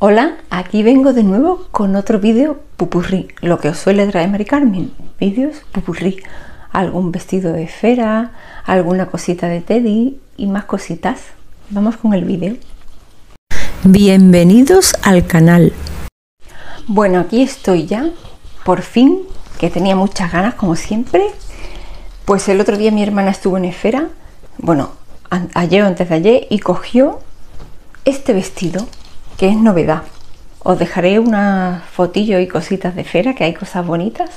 Hola, aquí vengo de nuevo con otro vídeo pupurrí, lo que os suele traer Mari Carmen, vídeos pupurrí, algún vestido de esfera, alguna cosita de Teddy y más cositas. Vamos con el vídeo. Bienvenidos al canal. Bueno, aquí estoy ya, por fin, que tenía muchas ganas como siempre. Pues el otro día mi hermana estuvo en esfera, bueno, ayer o antes de ayer, y cogió este vestido que es novedad. Os dejaré una fotillo y cositas de fera, que hay cosas bonitas.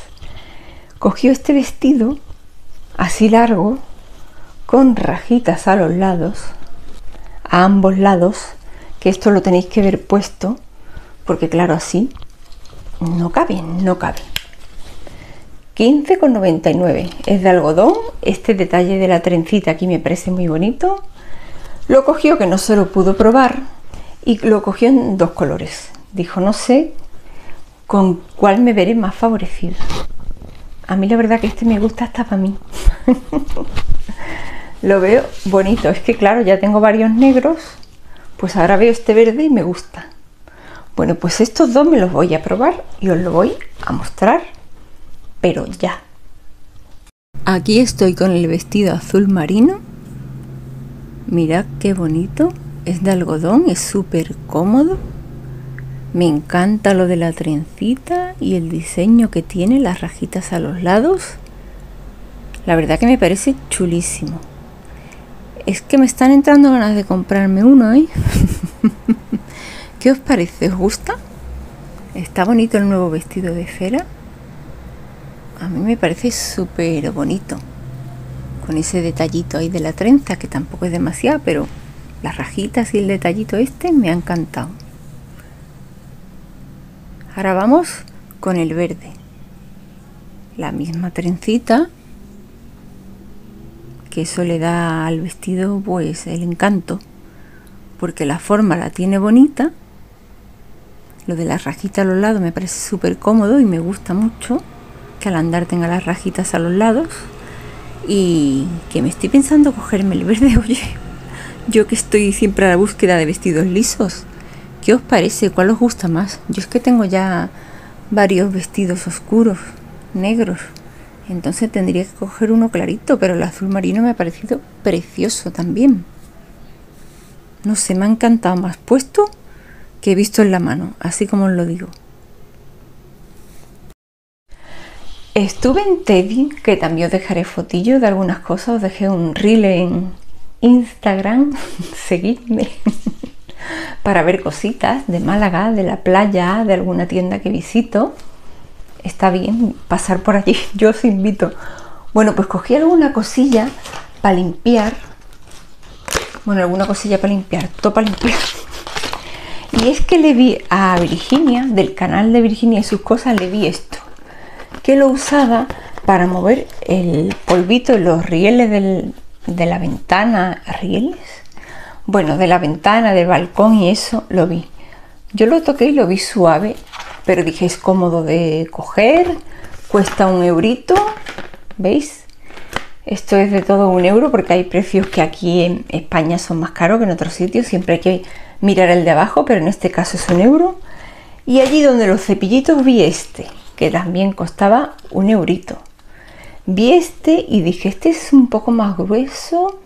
Cogió este vestido así largo, con rajitas a los lados, a ambos lados, que esto lo tenéis que ver puesto, porque claro, así no cabe, no cabe. 15,99 es de algodón, este detalle de la trencita aquí me parece muy bonito. Lo cogió que no se lo pudo probar y lo cogió en dos colores. Dijo, no sé con cuál me veré más favorecida. A mí la verdad que este me gusta hasta para mí. lo veo bonito. Es que claro, ya tengo varios negros, pues ahora veo este verde y me gusta. Bueno, pues estos dos me los voy a probar y os lo voy a mostrar, pero ya. Aquí estoy con el vestido azul marino. Mirad qué bonito es de algodón, es súper cómodo. Me encanta lo de la trencita y el diseño que tiene, las rajitas a los lados. La verdad que me parece chulísimo. Es que me están entrando ganas de comprarme uno, ¿eh? ¿Qué os parece? ¿Os gusta? Está bonito el nuevo vestido de cera. A mí me parece súper bonito. Con ese detallito ahí de la trenza, que tampoco es demasiado, pero las rajitas y el detallito este me ha encantado. Ahora vamos con el verde. La misma trencita, que eso le da al vestido pues el encanto, porque la forma la tiene bonita. Lo de las rajitas a los lados me parece súper cómodo y me gusta mucho que al andar tenga las rajitas a los lados. Y que me estoy pensando cogerme el verde, oye, yo que estoy siempre a la búsqueda de vestidos lisos. ¿Qué os parece? ¿Cuál os gusta más? Yo es que tengo ya varios vestidos oscuros, negros. Entonces tendría que coger uno clarito, pero el azul marino me ha parecido precioso también. No sé, me ha encantado más puesto que he visto en la mano, así como os lo digo. Estuve en Teddy, que también os dejaré fotillo de algunas cosas, os dejé un reel en, Instagram, seguidme para ver cositas de Málaga, de la playa, de alguna tienda que visito. Está bien pasar por allí, yo os invito. Bueno, pues cogí alguna cosilla para limpiar. Bueno, alguna cosilla para limpiar, todo para limpiar. Y es que le vi a Virginia, del canal de Virginia y sus cosas, le vi esto. Que lo usaba para mover el polvito en los rieles del, de la ventana, rieles, bueno, de la ventana, del balcón y eso lo vi. Yo lo toqué y lo vi suave, pero dije es cómodo de coger, cuesta un eurito, ¿veis? Esto es de todo un euro porque hay precios que aquí en España son más caros que en otros sitios, siempre hay que mirar el de abajo, pero en este caso es un euro. Y allí donde los cepillitos vi este, que también costaba un eurito. Vi este y dije, este es un poco más grueso.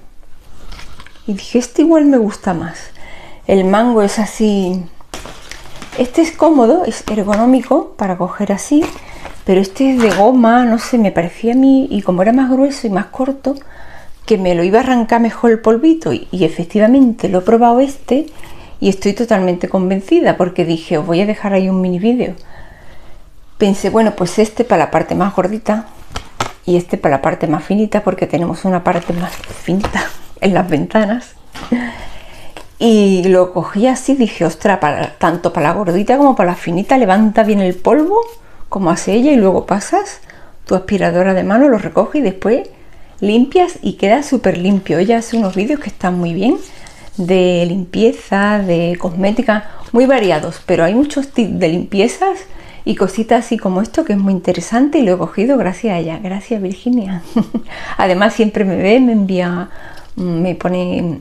Y dije, este igual me gusta más. El mango es así. Este es cómodo, es ergonómico para coger así. Pero este es de goma, no sé, me parecía a mí. Y como era más grueso y más corto, que me lo iba a arrancar mejor el polvito. Y, efectivamente lo he probado este. Y estoy totalmente convencida porque dije, os voy a dejar ahí un mini vídeo. Pensé, bueno, pues este para la parte más gordita y este para la parte más finita porque tenemos una parte más finita en las ventanas. Y lo cogí así dije ostra para, tanto para la gordita como para la finita levanta bien el polvo como hace ella y luego pasas tu aspiradora de mano lo recoge y después limpias y queda súper limpio. Ella hace unos vídeos que están muy bien de limpieza de cosmética muy variados pero hay muchos tips de limpiezas y cositas así como esto que es muy interesante y lo he cogido gracias a ella, gracias Virginia. Además siempre me ve, me envía, me pone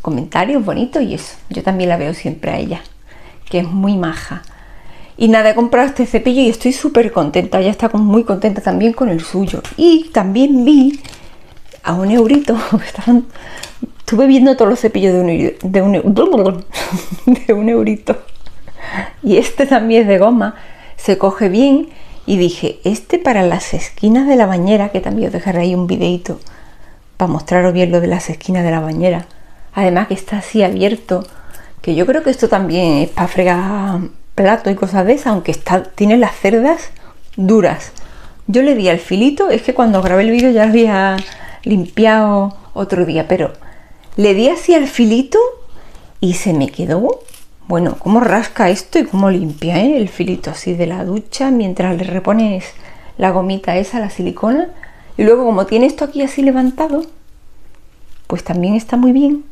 comentarios bonitos y eso, yo también la veo siempre a ella. que es muy maja. Y nada, he comprado este cepillo y estoy súper contenta. Ya está muy contenta también con el suyo. Y también vi a un eurito. estuve viendo todos los cepillos de un, de un, de un eurito. Y este también es de goma. Se coge bien. Y dije, este para las esquinas de la bañera, que también os dejaré ahí un videito para mostraros bien lo de las esquinas de la bañera. Además que está así abierto, que yo creo que esto también es para fregar plato y cosas de esas, aunque está, tiene las cerdas duras. Yo le di al filito, es que cuando grabé el vídeo ya lo había limpiado otro día, pero le di así al filito y se me quedó, bueno, cómo rasca esto y cómo limpia ¿eh? el filito así de la ducha mientras le repones la gomita esa, la silicona. Y luego como tiene esto aquí así levantado, pues también está muy bien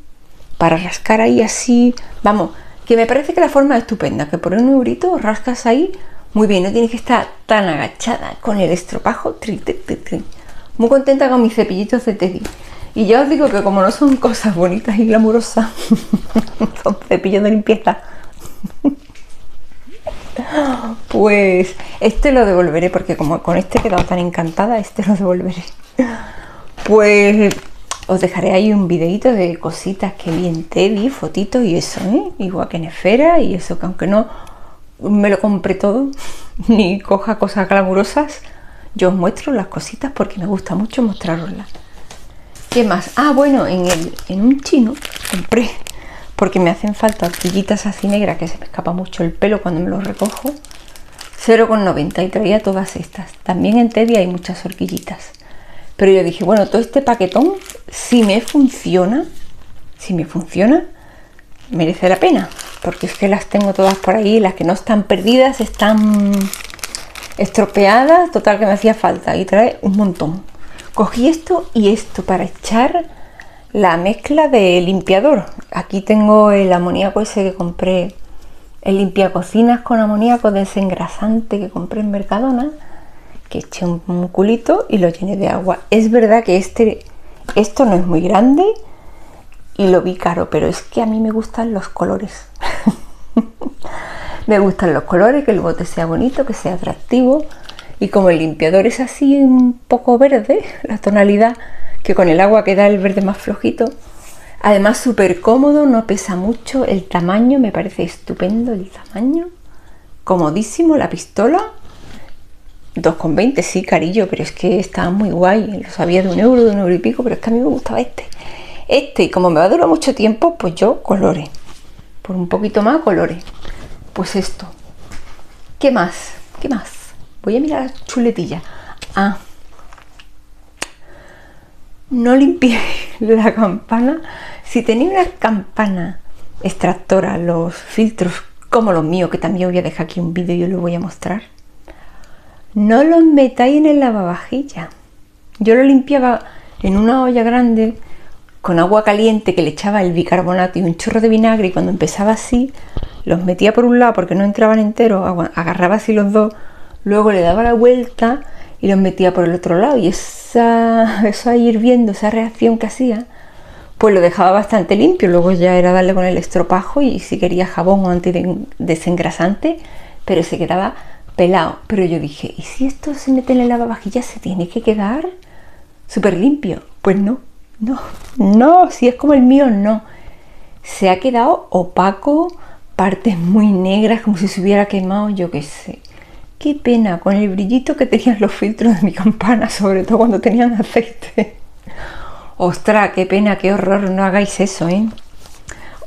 para rascar ahí así. Vamos, que me parece que la forma es estupenda, que por un eurito rascas ahí muy bien, no tienes que estar tan agachada con el estropajo. Muy contenta con mis cepillitos de Teddy. Y ya os digo que como no son cosas bonitas y glamurosas, son cepillos de limpieza. pues este lo devolveré porque como con este he quedado tan encantada, este lo devolveré. Pues os dejaré ahí un videito de cositas que vi en Teddy, fotitos y eso, ¿eh? igual que en Esfera y eso, que aunque no me lo compré todo, ni coja cosas glamurosas, yo os muestro las cositas porque me gusta mucho mostraroslas. ¿Qué más? Ah, bueno, en, el, en un chino compré, porque me hacen falta horquillitas así negras que se me escapa mucho el pelo cuando me los recojo, 0,90 y traía todas estas. También en Teddy hay muchas horquillitas. Pero yo dije, bueno, todo este paquetón, si me funciona, si me funciona, merece la pena. Porque es que las tengo todas por ahí, las que no están perdidas están estropeadas, total que me hacía falta. Y trae un montón. Cogí esto y esto para echar la mezcla de limpiador. Aquí tengo el amoníaco ese que compré, el limpiacocinas con amoníaco desengrasante que compré en Mercadona que eché un, culito y lo llené de agua. Es verdad que este, esto no es muy grande y lo vi caro, pero es que a mí me gustan los colores. me gustan los colores, que el bote sea bonito, que sea atractivo. Y como el limpiador es así un poco verde, la tonalidad, que con el agua queda el verde más flojito. Además súper cómodo, no pesa mucho, el tamaño me parece estupendo, el tamaño. Comodísimo, la pistola 2,20, sí, carillo, pero es que estaba muy guay. Lo sabía de un euro, de un euro y pico, pero es que a mí me gustaba este. Este, y como me va a durar mucho tiempo, pues yo colores. Por un poquito más, colores. Pues esto. ¿Qué más? ¿Qué más? Voy a mirar la chuletilla. Ah. No limpié la campana. Si tenía una campana extractora, los filtros como los míos, que también voy a dejar aquí un vídeo y yo lo voy a mostrar no los metáis en el lavavajilla. Yo lo limpiaba en una olla grande con agua caliente que le echaba el bicarbonato y un chorro de vinagre y cuando empezaba así los metía por un lado porque no entraban enteros, agarraba así los dos, luego le daba la vuelta y los metía por el otro lado y esa, eso ahí hirviendo, esa reacción que hacía, pues lo dejaba bastante limpio, luego ya era darle con el estropajo y si quería jabón o antidesengrasante, pero se quedaba pelado. Pero yo dije, ¿y si esto se mete en el lavavajillas se tiene que quedar súper limpio? Pues no, no, no, si es como el mío, no. Se ha quedado opaco, partes muy negras, como si se hubiera quemado, yo qué sé. Qué pena, con el brillito que tenían los filtros de mi campana, sobre todo cuando tenían aceite. Ostras, qué pena, qué horror, no hagáis eso, ¿eh?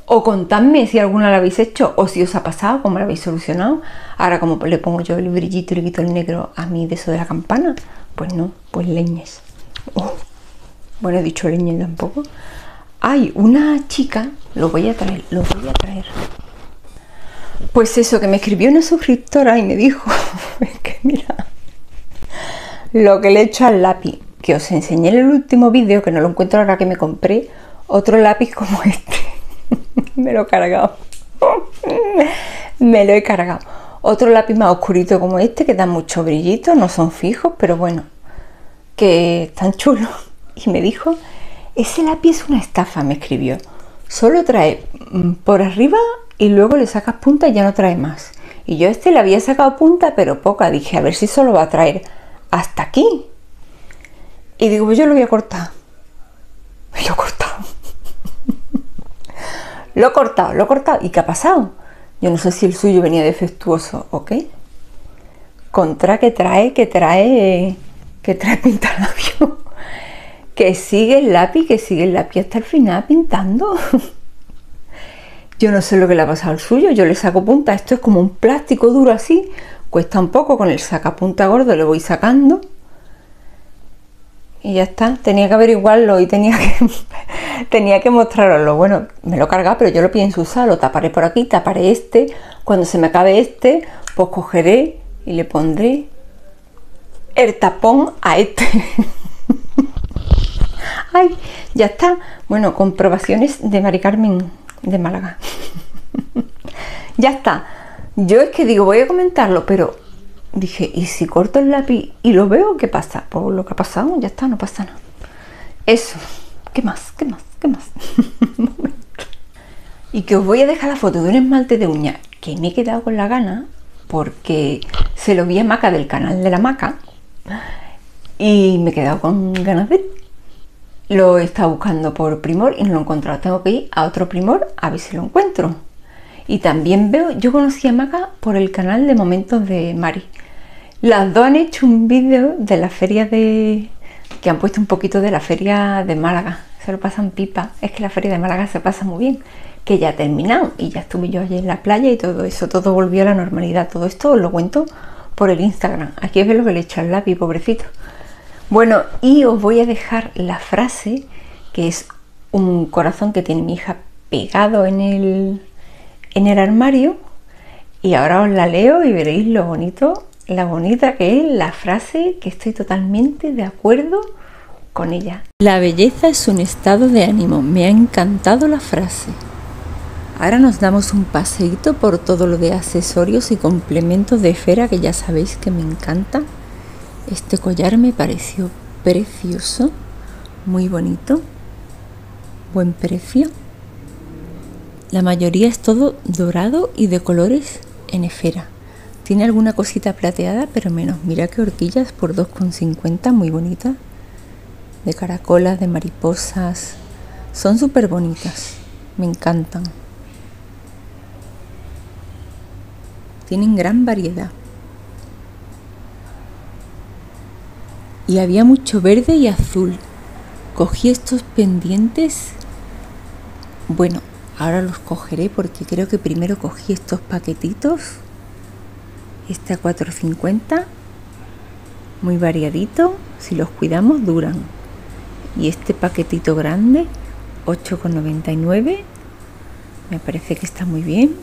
O contadme si alguna la habéis hecho o si os ha pasado, cómo la habéis solucionado. Ahora como le pongo yo el brillito y le quito el negro a mí de eso de la campana, pues no, pues leñes. Oh, bueno, he dicho leñes tampoco. Hay una chica, lo voy a traer, lo voy a traer. Pues eso, que me escribió una suscriptora y me dijo, es que mira, lo que le he hecho al lápiz, que os enseñé en el último vídeo, que no lo encuentro ahora que me compré, otro lápiz como este me lo he cargado. me lo he cargado. Otro lápiz más oscurito como este que da mucho brillito, no son fijos, pero bueno, que están chulos. Y me dijo, ese lápiz es una estafa, me escribió. Solo trae mm, por arriba y luego le sacas punta y ya no trae más. Y yo este le había sacado punta, pero poca. Dije, a ver si solo va a traer hasta aquí. Y digo, pues yo lo voy a cortar. Y lo he cortado. lo he cortado, lo he cortado. ¿Y qué ha pasado? Yo no sé si el suyo venía defectuoso o qué. Contra que trae, que trae, que trae pintalabio. que sigue el lápiz, que sigue el lápiz hasta el final pintando. Yo no sé lo que le ha pasado al suyo, yo le saco punta, esto es como un plástico duro así, cuesta un poco, con el sacapunta gordo lo voy sacando y ya está, tenía que averiguarlo y tenía que, tenía que mostrarlo. Bueno, me lo carga, pero yo lo pienso usar, lo taparé por aquí, taparé este, cuando se me acabe este, pues cogeré y le pondré el tapón a este. Ay, ya está. Bueno, comprobaciones de Mari Carmen de Málaga. Ya está. Yo es que digo, voy a comentarlo, pero dije, ¿y si corto el lápiz y lo veo? ¿Qué pasa? Pues lo que ha pasado, ya está, no pasa nada. Eso. ¿Qué más? ¿Qué más? ¿Qué más? y que os voy a dejar la foto de un esmalte de uña que me he quedado con la gana porque se lo vi a Maca del canal de la Maca y me he quedado con ganas de lo he estado buscando por Primor y no lo he encontrado. Tengo que ir a otro Primor a ver si lo encuentro. Y también veo, yo conocí a Maca por el canal de Momentos de Mari. Las dos han hecho un vídeo de la feria de... que han puesto un poquito de la feria de Málaga. Se lo pasan pipa. Es que la feria de Málaga se pasa muy bien. Que ya ha terminado y ya estuve yo allí en la playa y todo eso. Todo volvió a la normalidad. Todo esto os lo cuento por el Instagram. Aquí es lo que le he hecho al lápiz, pobrecito. Bueno, y os voy a dejar la frase, que es un corazón que tiene mi hija pegado en el, en el armario. Y ahora os la leo y veréis lo bonito, la bonita que es la frase, que estoy totalmente de acuerdo con ella. La belleza es un estado de ánimo. Me ha encantado la frase. Ahora nos damos un paseíto por todo lo de accesorios y complementos de esfera que ya sabéis que me encanta. Este collar me pareció precioso, muy bonito, buen precio. La mayoría es todo dorado y de colores en esfera. Tiene alguna cosita plateada, pero menos. Mira qué horquillas por 2,50, muy bonitas. De caracolas, de mariposas. Son súper bonitas. Me encantan. Tienen gran variedad. y había mucho verde y azul. Cogí estos pendientes. Bueno, ahora los cogeré porque creo que primero cogí estos paquetitos. Este a 4.50. Muy variadito. Si los cuidamos duran. Y este paquetito grande, 8,99. Me parece que está muy bien.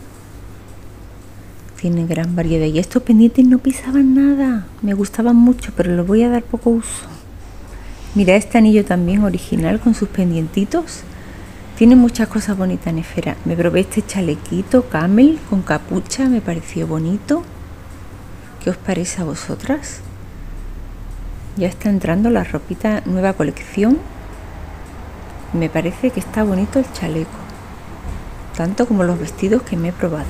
Tiene gran variedad y estos pendientes no pisaban nada. Me gustaban mucho, pero los voy a dar poco uso. Mira este anillo también original con sus pendientitos. Tiene muchas cosas bonitas en esfera. Me probé este chalequito camel con capucha, me pareció bonito. ¿Qué os parece a vosotras? Ya está entrando la ropita nueva colección. Me parece que está bonito el chaleco, tanto como los vestidos que me he probado.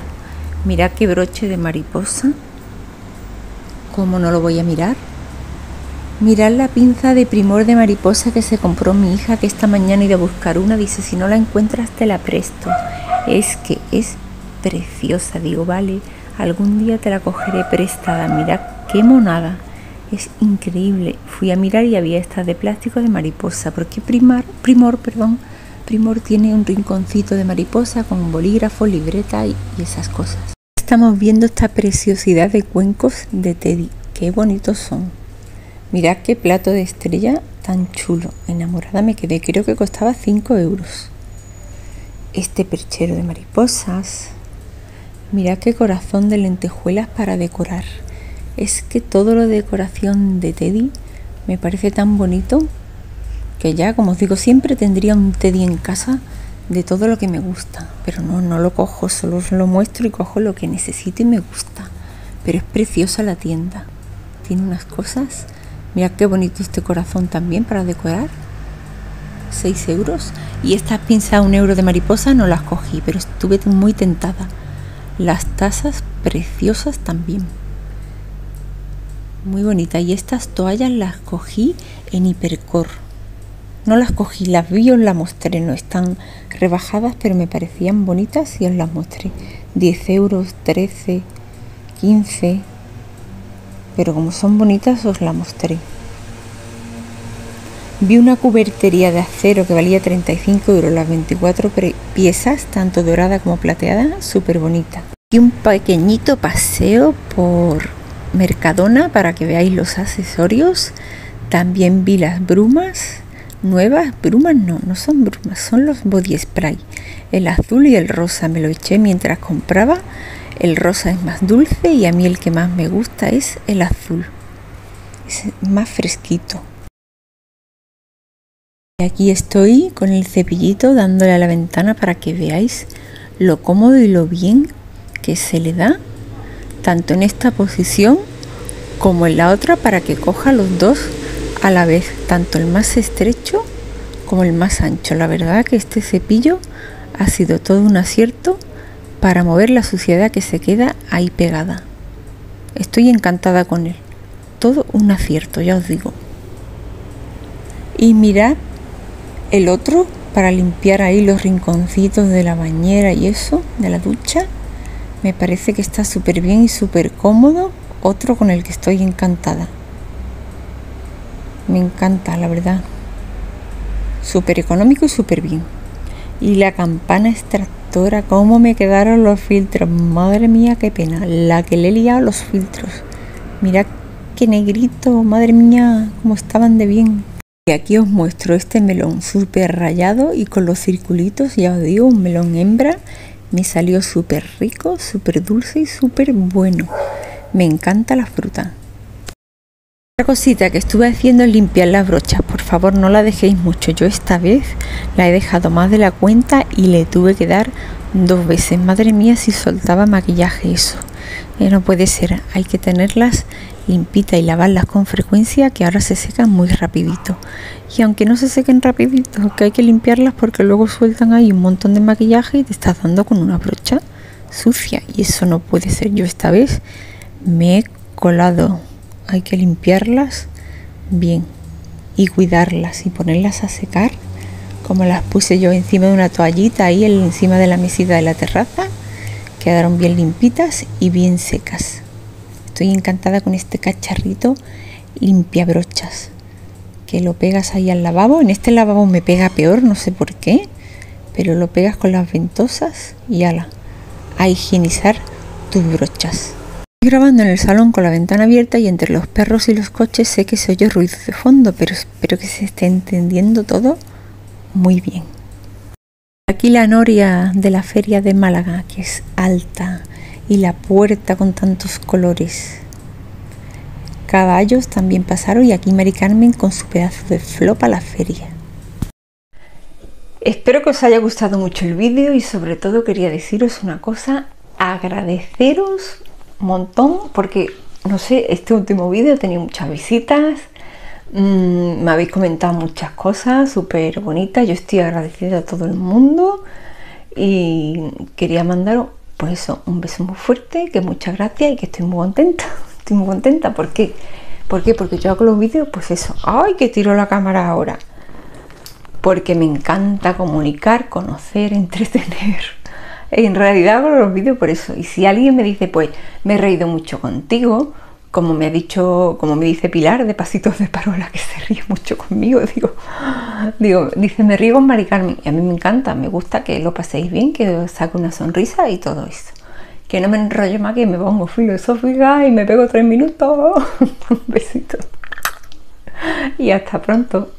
Mirad qué broche de mariposa. ¿Cómo no lo voy a mirar? Mirad la pinza de primor de mariposa que se compró mi hija, que esta mañana iba a buscar una. Dice, si no la encuentras, te la presto. Es que es preciosa. Digo, vale, algún día te la cogeré prestada. Mirad qué monada. Es increíble. Fui a mirar y había esta de plástico de mariposa. Porque primar, primor, perdón, primor tiene un rinconcito de mariposa con bolígrafo, libreta y esas cosas estamos viendo esta preciosidad de cuencos de Teddy. Qué bonitos son. Mirad qué plato de estrella tan chulo. Enamorada me quedé. Creo que costaba 5 euros. Este perchero de mariposas. Mirad qué corazón de lentejuelas para decorar. Es que todo lo de decoración de Teddy me parece tan bonito que ya, como os digo, siempre tendría un Teddy en casa de todo lo que me gusta, pero no, no lo cojo, solo lo muestro y cojo lo que necesito y me gusta. Pero es preciosa la tienda, tiene unas cosas. Mira qué bonito este corazón también para decorar. 6 euros. Y estas pinzas a un euro de mariposa no las cogí, pero estuve muy tentada. Las tazas preciosas también. Muy bonita. Y estas toallas las cogí en Hipercor. No las cogí, las vi os las mostré. No están rebajadas, pero me parecían bonitas y os las mostré. 10 euros, 13, 15. Pero como son bonitas, os las mostré. Vi una cubertería de acero que valía 35 euros las 24 piezas, tanto dorada como plateada, súper bonita. Y un pequeñito paseo por Mercadona para que veáis los accesorios. También vi las brumas nuevas. Brumas no, no son brumas, son los body spray. El azul y el rosa me lo eché mientras compraba. El rosa es más dulce y a mí el que más me gusta es el azul. Es más fresquito. Y aquí estoy con el cepillito dándole a la ventana para que veáis lo cómodo y lo bien que se le da tanto en esta posición como en la otra para que coja los dos a la vez, tanto el más estrecho como el más ancho. La verdad que este cepillo ha sido todo un acierto para mover la suciedad que se queda ahí pegada. Estoy encantada con él. Todo un acierto, ya os digo. Y mirad el otro para limpiar ahí los rinconcitos de la bañera y eso, de la ducha. Me parece que está súper bien y súper cómodo. Otro con el que estoy encantada. Me encanta, la verdad. Súper económico y súper bien. Y la campana extractora, cómo me quedaron los filtros. Madre mía, qué pena. La que le he liado los filtros. Mira qué negrito, madre mía, cómo estaban de bien. Y aquí os muestro este melón súper rayado y con los circulitos, ya os digo, un melón hembra. Me salió súper rico, súper dulce y súper bueno. Me encanta la fruta. Otra cosita que estuve haciendo es limpiar las brochas. Favor, no la dejéis mucho. Yo esta vez la he dejado más de la cuenta y le tuve que dar dos veces. Madre mía, si soltaba maquillaje eso. Eh, no puede ser. Hay que tenerlas limpita y lavarlas con frecuencia que ahora se secan muy rapidito. Y aunque no se sequen rapidito, que hay que limpiarlas porque luego sueltan ahí un montón de maquillaje y te estás dando con una brocha sucia y eso no puede ser. Yo esta vez me he colado. Hay que limpiarlas bien y cuidarlas y ponerlas a secar como las puse yo encima de una toallita ahí encima de la mesita de la terraza. Quedaron bien limpitas y bien secas. Estoy encantada con este cacharrito limpia brochas que lo pegas ahí al lavabo. En este lavabo me pega peor, no sé por qué, pero lo pegas con las ventosas y ala, a higienizar tus brochas. Grabando en el salón con la ventana abierta y entre los perros y los coches sé que se oye ruido de fondo, pero espero que se esté entendiendo todo muy bien. Aquí la noria de la feria de Málaga, que es alta, y la puerta con tantos colores. Caballos también pasaron y aquí Mari Carmen con su pedazo de flop a la feria. Espero que os haya gustado mucho el vídeo y sobre todo quería deciros una cosa, agradeceros montón porque, no sé, este último vídeo ha tenido muchas visitas, mmm, me habéis comentado muchas cosas súper bonitas, yo estoy agradecida a todo el mundo y quería mandaros pues eso, un beso muy fuerte, que muchas gracias y que estoy muy contenta. Estoy muy contenta. ¿Por qué? ¿Por qué? Porque yo hago los vídeos, pues eso. ¡Ay, que tiro la cámara ahora! Porque me encanta comunicar, conocer, entretener. En realidad hago los vídeos por eso. Y si alguien me dice, pues me he reído mucho contigo, como me ha dicho, como me dice Pilar de Pasitos de Parola, que se ríe mucho conmigo, digo, digo, dice, me río con Mari Carmen, y a mí me encanta, me gusta que lo paséis bien, que os saque una sonrisa y todo eso. Que no me enrollo más, que me pongo filosófica y me pego tres minutos. Un besito. Y hasta pronto.